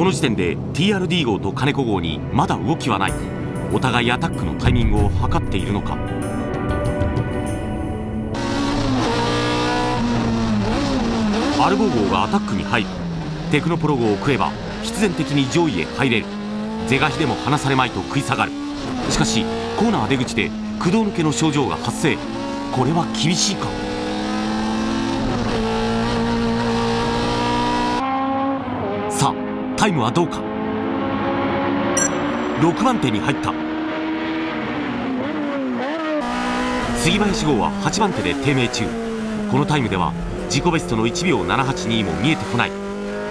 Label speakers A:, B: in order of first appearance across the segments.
A: この時点で TRD 号と金子号にまだ動きはない。お互いアタックのタイミングを測っているのか。アルゴ号がアタックに入る。テクノプロ号を食えば必然的に上位へ入れる。是が非でも離されまいと食い下がる。しかしコーナー出口で駆動抜けの症状が発生。これは厳しいかさあタイムはどうか。6番手に入った。杉林号は8番手で低迷中。このタイムでは自己ベストの1秒782も見えてこない。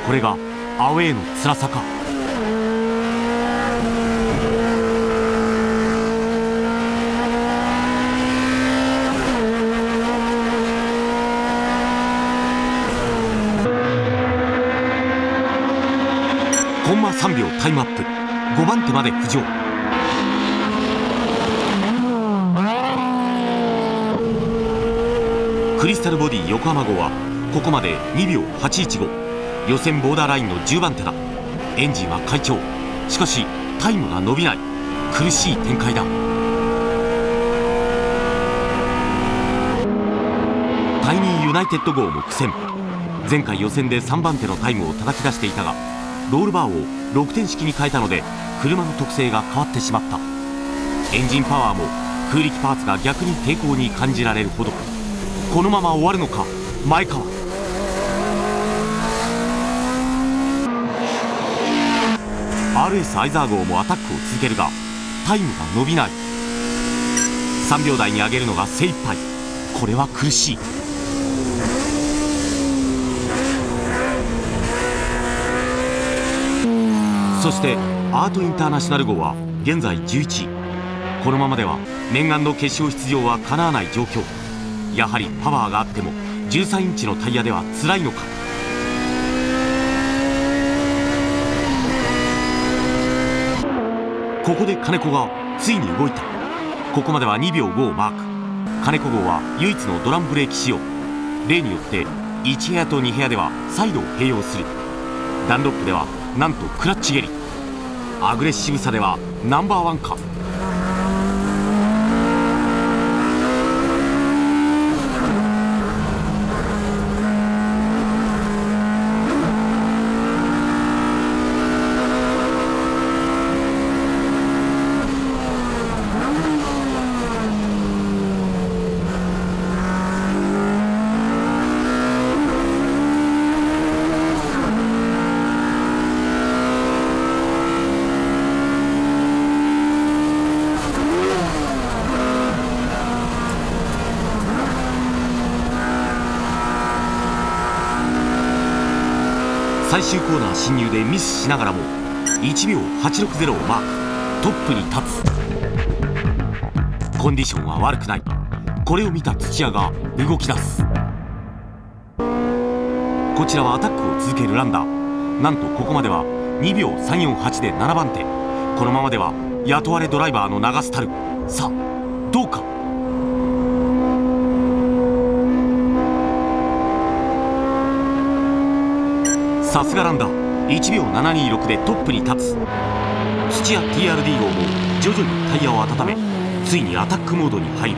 A: これがアウェーの辛さかコンマ3秒タイムアップ。5番手まで浮上。クリスタルボディ横浜号はここまで2秒815予選ボーダーラインの10番手だ。エンジンは快調。しかしタイムが伸びない。苦しい展開だ。タイニーユナイテッド号も苦戦。前回予選で3番手のタイムを叩き出していたがロールバーを6点式に変えたので車の特性が変わってしまった。エンジンパワーも空力パーツが逆に抵抗に感じられるほど。このまま終わるのか前川。RS アイザー号もアタックを続けるがタイムが伸びない。3秒台に上げるのが精一杯。これは苦しい。そしてアートインターナショナル号は現在11位。このままでは念願の決勝出場はかなわない状況。やはりパワーがあっても13インチのタイヤでは辛いのか。ここで金子がついに動いた。ここまでは2秒5をマーク。金子号は唯一のドラムブレーキ仕様。例によって1部屋と2部屋ではサイドを併用する。ダンロップではなんとクラッチ蹴り。アグレッシブさではナンバーワンか。進入でミスしながらも1秒860をマーク。トップに立つ。コンディションは悪くない。これを見た土屋が動き出す。こちらはアタックを続けるランダー。なんとここまでは2秒348で7番手。このままでは雇われドライバーの流すたる。さあどうか。さすがランダー。1秒726でトップに立つ。土屋 TRD 号も徐々にタイヤを温めついにアタックモードに入る。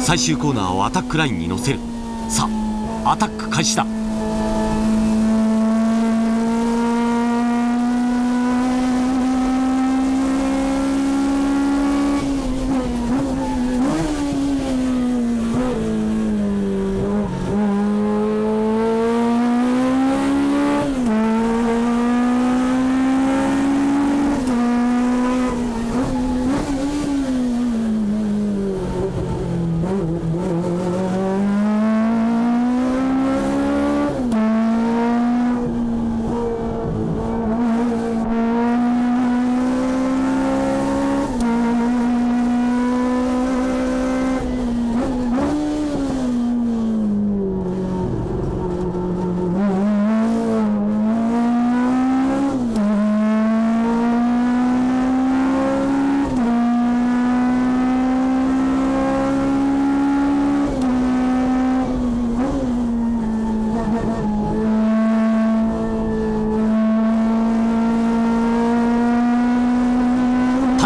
A: 最終コーナーをアタックラインに乗せる。さあアタック開始だ。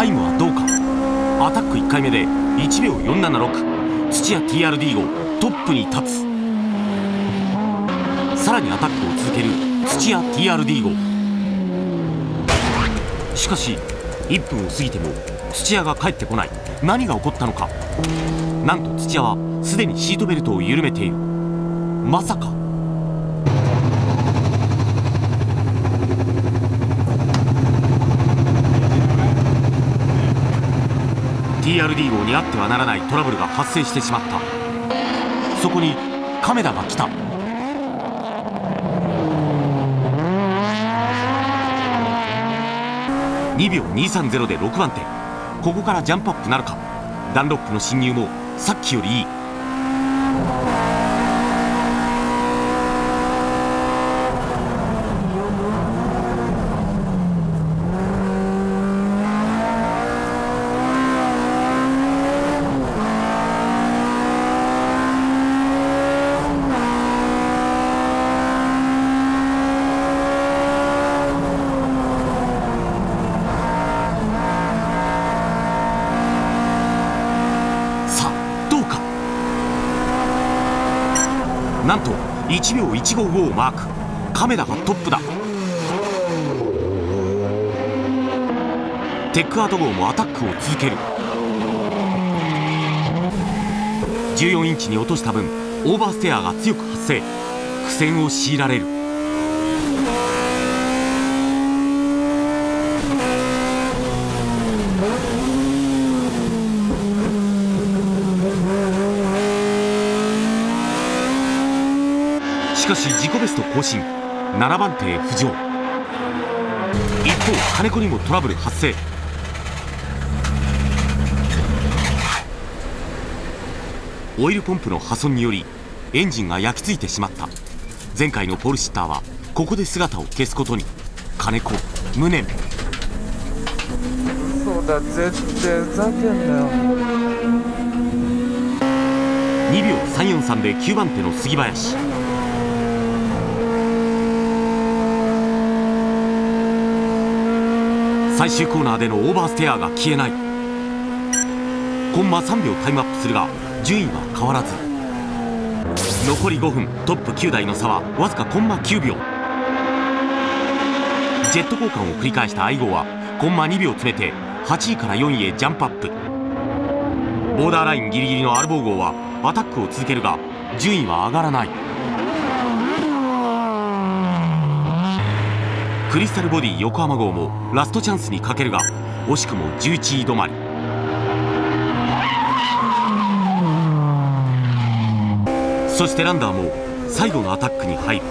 A: タイムはどうか。アタック1回目で1秒476土屋 TRD 号トップに立つ。さらにアタックを続ける土屋 TRD 号。しかし1分を過ぎても土屋が帰ってこない。何が起こったのか。なんと土屋はすでにシートベルトを緩めている。まさか TRD 号にあってはならないトラブルが発生してしまった。そこに亀田が来た。2秒230で6番手。ここからジャンプアップなるか。ダンロップの侵入もさっきよりいいさあどうかなんと1秒155をマーク。カメラがトップだ。テックアート号もアタックを続ける。14インチに落とした分オーバーステアが強く発生。苦戦を強いられるしかし自己ベスト更新。7番手浮上。一方金子にもトラブル発生。オイルポンプの破損によりエンジンが焼き付いてしまった。前回のポルシッターはここで姿を消すことに。金子無念。
B: そうだ絶対ふざけんなよ
A: 2秒343で9番手の杉林。最終コーナーでのオーバーステアが消えない。コンマ3秒タイムアップするが順位は変わらず。残り5分トップ9台の差はわずかコンマ9秒。ジェット交換を繰り返した愛号はコンマ2秒詰めて8位から4位へジャンプアップ。ボーダーラインギリギリのアルボー号はアタックを続けるが順位は上がらない。クリスタルボディ横浜号もラストチャンスにかけるが惜しくも11位止まり。そしてランダーも最後のアタックに入る。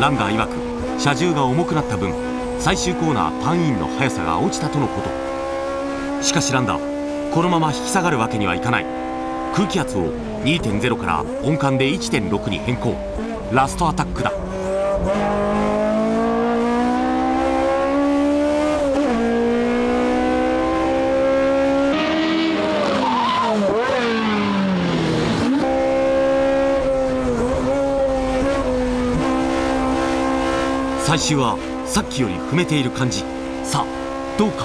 A: ランダー曰く車重が重くなった分最終コーナーターンインの速さが落ちたとのこと。しかしランダーこのまま引き下がるわけにはいかない。空気圧を2.0から温感で1.6に変更。ラストアタックだ。最終はさっきより踏めている感じ。さあどうか。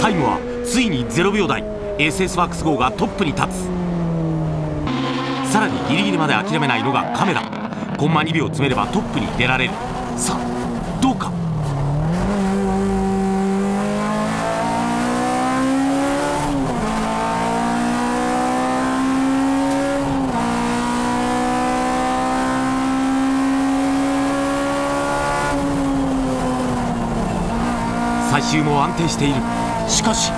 A: タイムはついに0秒台。SS ワークス号がトップに立つ。さらにギリギリまで諦めないのがカメラ。コンマ2秒詰めればトップに出られる。さあどうか最終も安定している。しかし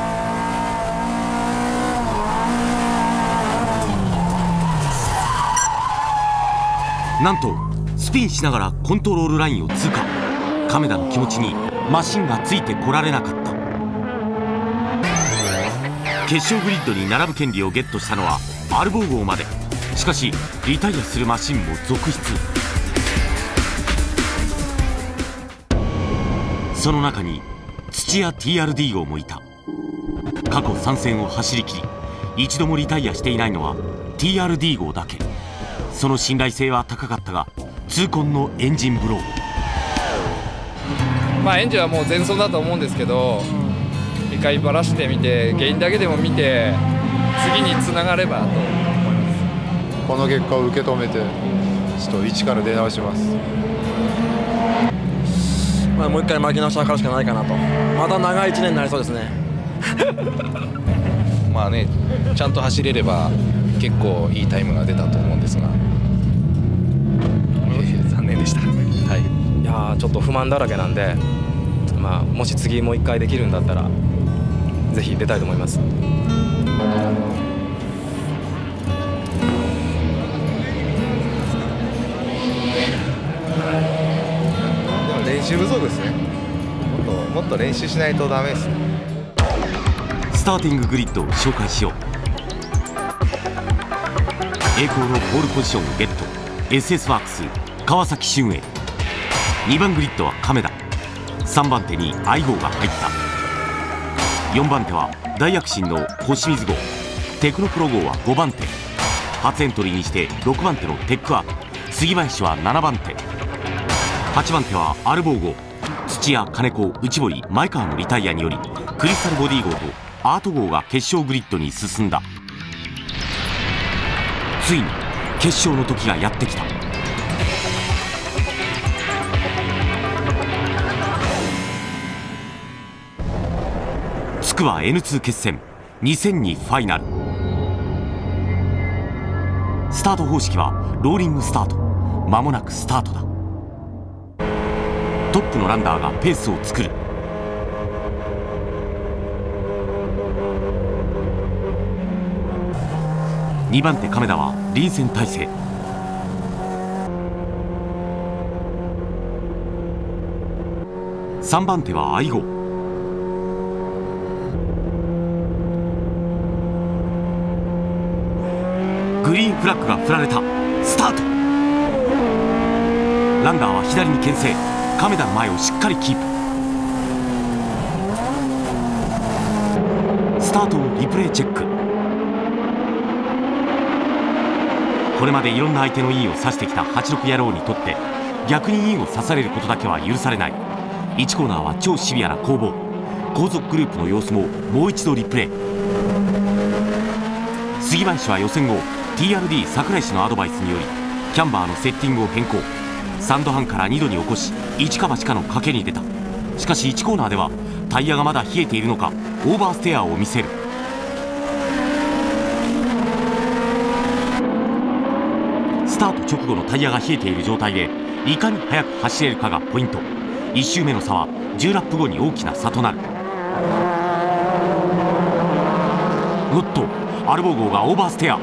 A: なんとスピンしながらコントロールラインを通過。亀田の気持ちにマシンがついてこられなかった。決勝グリッドに並ぶ権利をゲットしたのはアルボー号まで。しかしリタイアするマシンも続出。その中に土屋 TRD 号もいた。過去3戦を走り切り一度もリタイアしていないのは TRD 号だけ。その信頼性は高かったが痛恨のエンジンブロー。
B: まあエンジンはもう前走だと思うんですけど一回ばらしてみて原因だけでも見て次につながればと思います。
C: この結果を受け止めてちょっと一から出直します
D: まあ、もう一回巻き直し測るしかないかなと。また長い1年になりそうですね。
E: まあねちゃんと走れれば結構いいタイムが出たと思うんですが、えー残念でした、はい、
D: いやーちょっと不満だらけなんで、まあ、もし次もう一回できるんだったらぜひ出たいと思います
E: でも練習不足ですね。もっともっと練習しないとダメですね。
A: スターティンググリッドを紹介しよう。栄光のポールポジションをゲット。SS ワークス川崎俊英。2番グリッドは亀田。3番手に愛号が入った。4番手は大躍進の星水号。テクノプロ号は5番手。初エントリーにして6番手のテックアート杉林は7番手。8番手はアルボー号土屋金子内堀前川のリタイアによりクリスタルボディー号とアート号が決勝グリッドに進んだ。ついに決勝の時がやってきた。つくば N2 決戦2002ファイナル。スタート方式はローリングスタート。間もなくスタートだ。トップのランナーがペースを作る。2番手亀田は臨戦態勢3番手は愛護グリーンフラッグが振られた。スタート。ランナーは左に牽制。亀田の前をしっかりキープ。スタートをリプレイチェック。これまでいろんな相手のインを指してきた86野郎にとって逆にインを刺されることだけは許されない。1コーナーは超シビアな攻防。後続グループの様子ももう一度リプレイ。杉林は予選後 TRD 桜井氏のアドバイスによりキャンバーのセッティングを変更。3度半から2度に起こし一か八かの賭けに出た。しかし1コーナーではタイヤがまだ冷えているのかオーバーステアを見せる。スタート直後のタイヤが冷えている状態でいかに速く走れるかがポイント。1周目の差は10ラップ後に大きな差となる。おっとアルボー号がオーバーステア。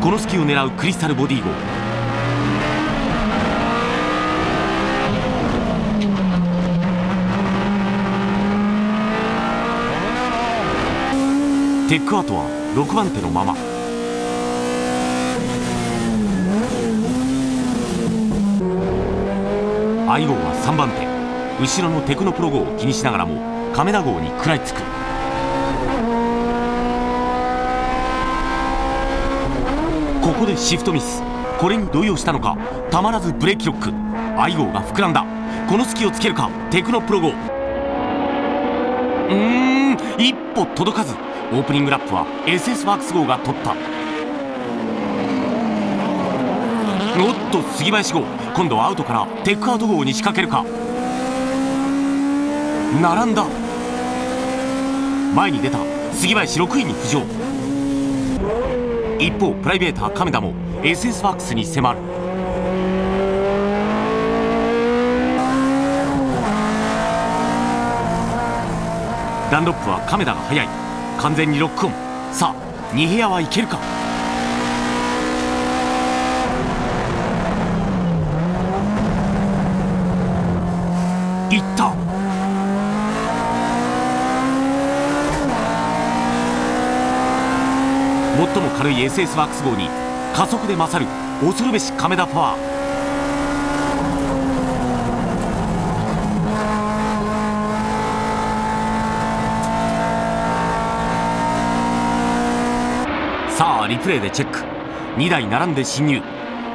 A: この隙を狙うクリスタルボディ号。テックアートは6番手のまま。アイ号は3番手。後ろのテクノプロ号を気にしながらも亀田号に食らいつく。ここでシフトミス。これに動揺したのかたまらずブレーキロック。アイ号が膨らんだ。この隙をつけるかテクノプロ号。うーん一歩届かず。オープニングラップは SS ワークス号が取った。おっと杉林号。今度はアウトからテックアウト号に仕掛けるか。並んだ。前に出た。杉林6位に浮上。一方プライベーター亀田も SS ワークスに迫る。ダンロップは亀田が速い。完全にロックオン。さあ2部屋はいけるか？いった。最も軽い SS ワークス号に加速で勝る恐るべし亀田パワー。リプレイでチェック。2台並んで進入。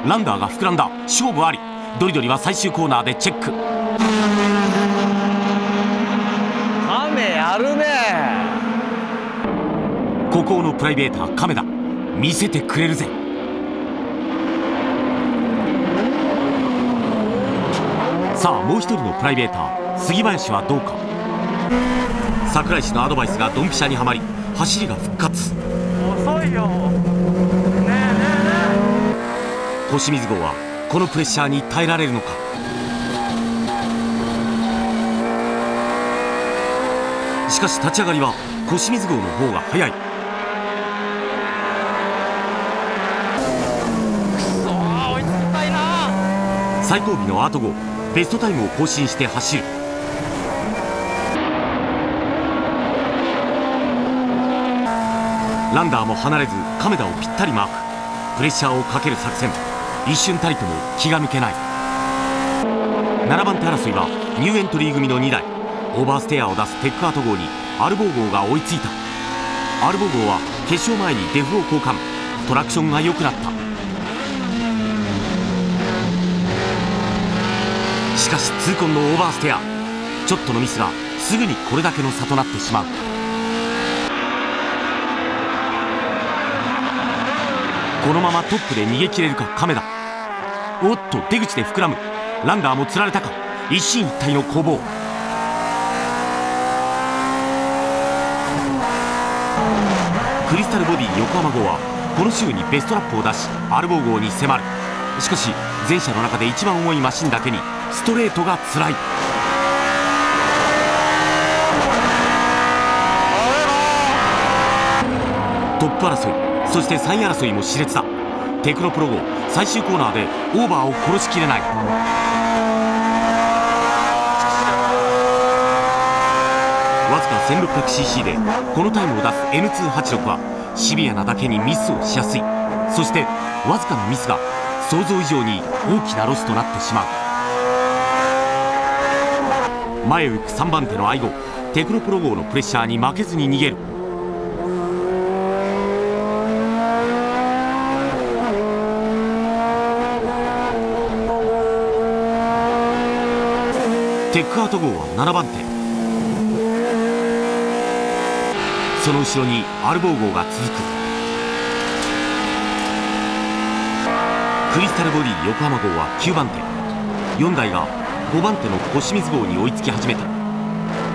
A: ランダーが膨らんだ。勝負あり。ドリドリは最終コーナーでチェック。亀やるね孤高のプライベーター亀だ。見せてくれるぜ。さあもう一人のプライベーター。杉林はどうか。櫻井氏のアドバイスがドンピシャにはまり走りが復活。星水号はこのプレッシャーに耐えられるのか？しかし立ち上がりは腰水号の方が早い。最後尾のアート号ベストタイムを更新して走る。ランダーも離れず亀田をぴったりマーク。プレッシャーをかける作戦一瞬たりとも気が抜けない。7番手争いはニューエントリー組の2台。オーバーステアを出すテックアート号にアルボー号が追いついた。アルボー号は決勝前にデフを交換。トラクションが良くなった。しかし痛恨のオーバーステア。ちょっとのミスがすぐにこれだけの差となってしまう。このままトップで逃げ切れるか亀田。おっと出口で膨らむ。ランダーもつられたか。一進一退の攻防。クリスタルボディ横浜号はこの週にベストラップを出しアルボー号に迫る。しかし全車の中で一番重いマシンだけにストレートが辛い。トップ争い。そして3位争いも熾烈だ。テクノプロ号最終コーナーでオーバーを殺しきれない。わずか 1600cc でこのタイムを出す N286 はシビアなだけにミスをしやすい。そしてわずかなミスが想像以上に大きなロスとなってしまう。前を行く3番手の愛号テクノプロ号のプレッシャーに負けずに逃げる。テックアウト号は7番手。その後ろにアルボー号が続く。クリスタルボディ横浜号は9番手。4台が5番手の星水号に追いつき始めた。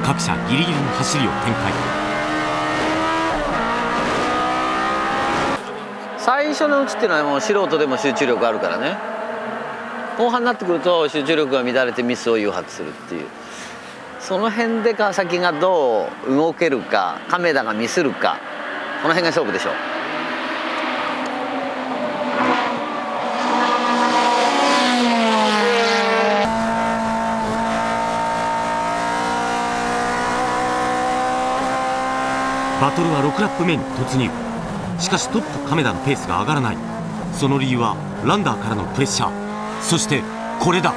A: 各社ギリギリの走りを展開。
F: 最初のうちっていうのはもう素人でも集中力あるからね。後半になってくると集中力が乱れてミスを誘発するっていう。その辺で川崎がどう動けるか亀田がミスるかこの辺が勝負でしょう。
A: バトルは6ラップ目に突入。しかしトップ亀田のペースが上がらない。その理由はランダーからのプレッシャー。そしてこれだ。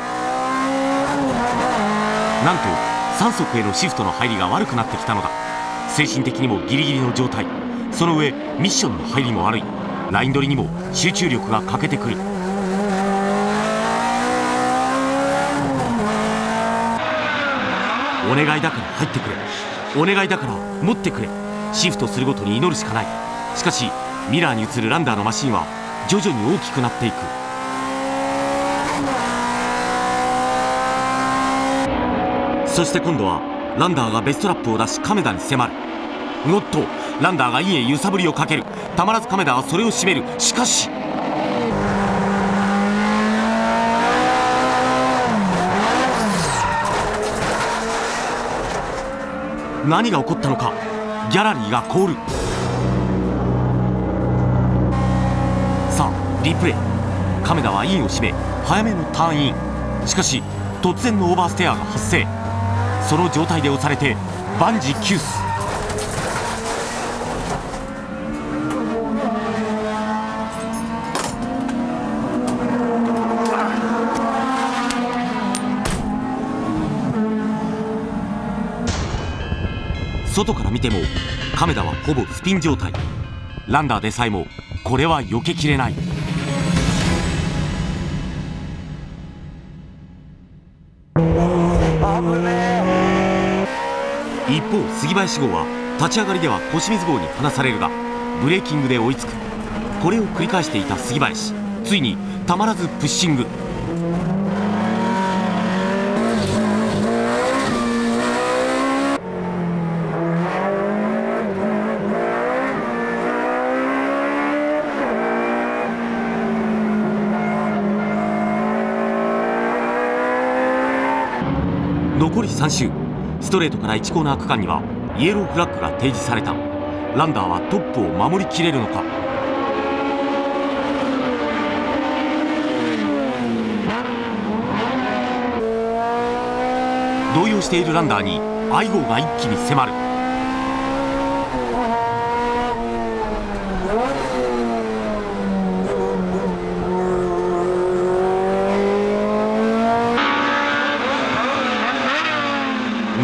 A: なんと3速へのシフトの入りが悪くなってきたのだ。精神的にもギリギリの状態。その上ミッションの入りも悪い。ライン取りにも集中力が欠けてくる。お願いだから入ってくれ。お願いだから持ってくれ。シフトするごとに祈るしかない。しかしミラーに映るランダーのマシンは徐々に大きくなっていく。そして今度はランダーがベストラップを出し亀田に迫る。おっとランダーがインへ揺さぶりをかける。たまらず亀田はそれを締める。しかし何が起こったのかギャラリーが凍る。さあリプレイ。亀田はインを締め早めのターンイン。しかし突然のオーバーステアが発生。その状態で押されて万事休す外から見ても亀田はほぼスピン状態。ランダーでさえもこれは避けきれない。方杉林号は立ち上がりでは腰水号に離されるがブレーキングで追いつく。これを繰り返していた杉林。ついにたまらずプッシング。残り3周。ストレートから1コーナー区間にはイエローフラッグが提示された。ランダーはトップを守りきれるのか。動揺しているランダーにアイゴーが一気に迫る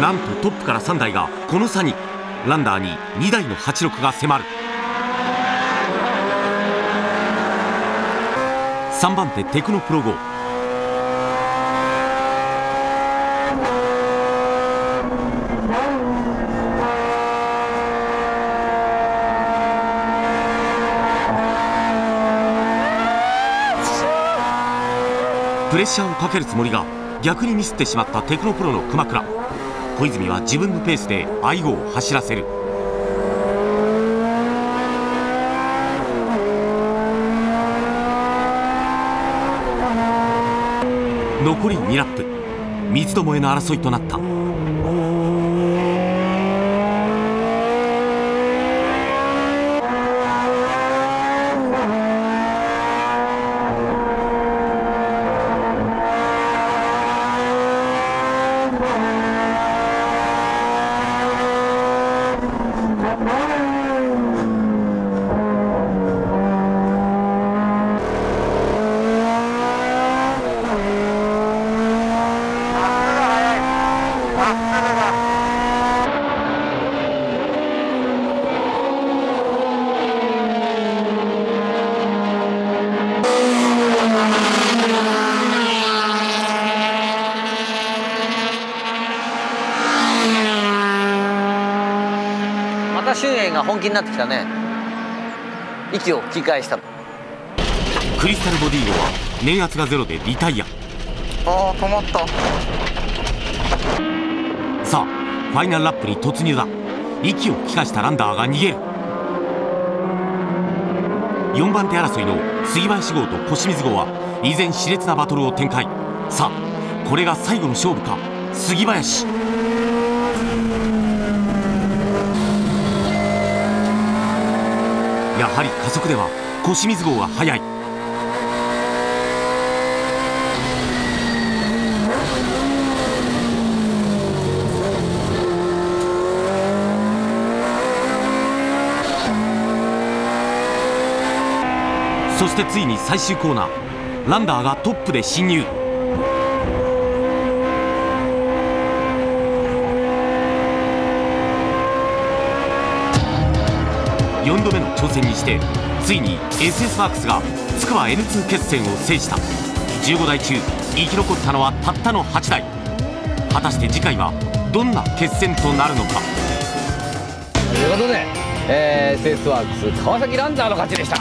A: なんとトップから3台がこの差にランダーに2台の86が迫る。3番手テクノプロ号。プレッシャーをかけるつもりが逆にミスってしまったテクノプロの熊倉。小泉は自分のペースで愛護を走らせる。残り2ラップ。三つどもえの争いとなった
F: また周英が本気になってきたね。息を吹き返した
A: クリスタルボディーゴは年圧がゼロでリタイア。
G: ああ止まった。
A: さあファイナルラップに突入だ。息を吹き返したランダーが逃げる。4番手争いの杉林号と小清水号は依然熾烈なバトルを展開。さあこれが最後の勝負か。杉林やはり加速では小清水号が速い。そしてついに最終コーナー。ランダーがトップで侵入。4度目の挑戦にしてついに SS マークスがつくば N2 決戦を制した。15台中生き残ったのはたったの8台果たして次回はどんな決戦となるのか。
F: ということで、えー、SS ワークス川崎ランザーの勝ちでした。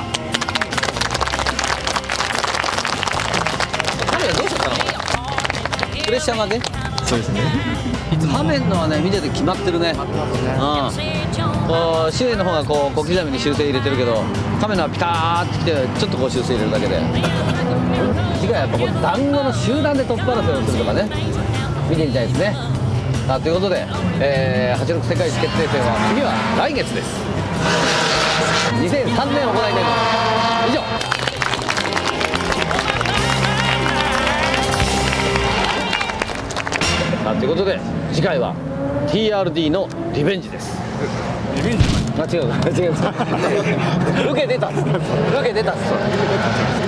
F: カメラどうしちゃったの？プレッシャー負け
D: そうですね。
F: 画面のはね見てて決まってるね。うんこう周囲の方がこう小刻みに修正入れてるけどカメラはピターってきてちょっとこう修正入れるだけで。次回はやっぱこう団子の集団でトップ争いをするとかね見てみたいですね。さあということで、えー、86世界一決定戦は次は来月です。2003年行いになります。以上。さあということで次回は TRD のリベンジです。リベンジ間違う違う。ロケ出た。っすロケ出たっ
H: す